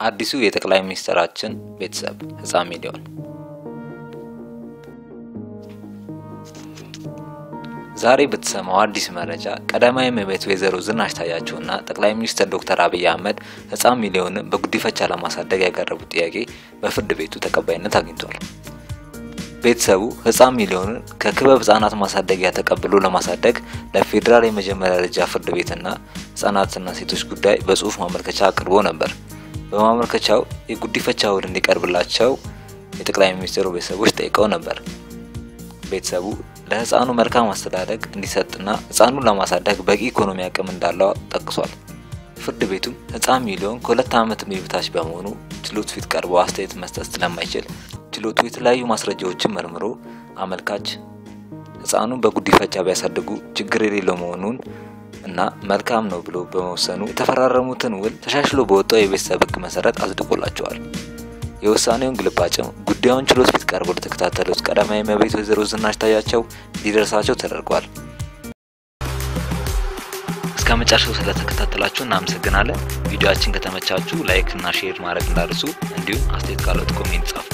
አዲሱ የጠቅላይ ሚኒስትራችን ቤተሰብ ህፃን ሚሊዮን ዛሬ በተሰማው አዲስ መረጃ ቀዳማዊ እመቤት ወይዘሮ ዝናሽ ታያቸውና ጠቅላይ ሚኒስትር ዶክተር አብይ አህመድ ህፃን ሚሊዮንን በጉዲፈቻ ለማሳደግ ያቀረቡት ጥያቄ በፍርድ ቤቱ ተቀባይነት አግኝቷል። ቤተሰቡ ህፃን ሚሊዮንን ከክበብ ህጻናት ማሳደጊያ ተቀብሎ ለማሳደግ ለፌዴራል የመጀመሪያ ደረጃ ፍርድ ቤትና ህጻናትና ሴቶች ጉዳይ በጽሁፍ ማመልከቻ አቅርቦ ነበር። በማመልከቻው የጉዲፈቻ ውል እንዲቀርብላቸው የጠቅላይ ሚኒስትሩ ቤተሰቦች ጠይቀው ነበር። ቤተሰቡ ለህፃኑ መልካም አስተዳደግ እንዲሰጥና ህፃኑን ለማሳደግ በቂ ኢኮኖሚ አቅም እንዳለው ጠቅሷል። ፍርድ ቤቱም ህፃን ሚሊዮን ከሁለት ዓመት ዕድሜ በታች በመሆኑ ችሎት ፊት ቀርቦ አስተያየት መስጠት ስለማይችል ችሎቱ የተለያዩ ማስረጃዎችን መርምሮ አመልካች ህፃኑን በጉዲፈቻ ቢያሳድጉ ችግር የሌለው መሆኑን እና መልካም ነው ብሎ በመወሰኑ የተፈራረሙትን ውል ተሻሽሎ በወጣው የቤተሰብ ህግ መሰረት አጽድቆላቸዋል። የውሳኔውን ግልባጭም ጉዳዩን ችሎት ፊት ቀርቦ ለተከታተሉት ቀዳማዊ እመቤት ወይዘሮ ዝናሽ ታያቸው እንዲደርሳቸው ተደርጓል። እስከ መጨረሻው ስለተከታተላችሁ እናመሰግናለን። ቪዲዮአችን ከተመቻችሁ like እና share ማድረግ እንዳይረሱ፣ እንዲሁም አስተያየት ካለዎት comment ጻፉ።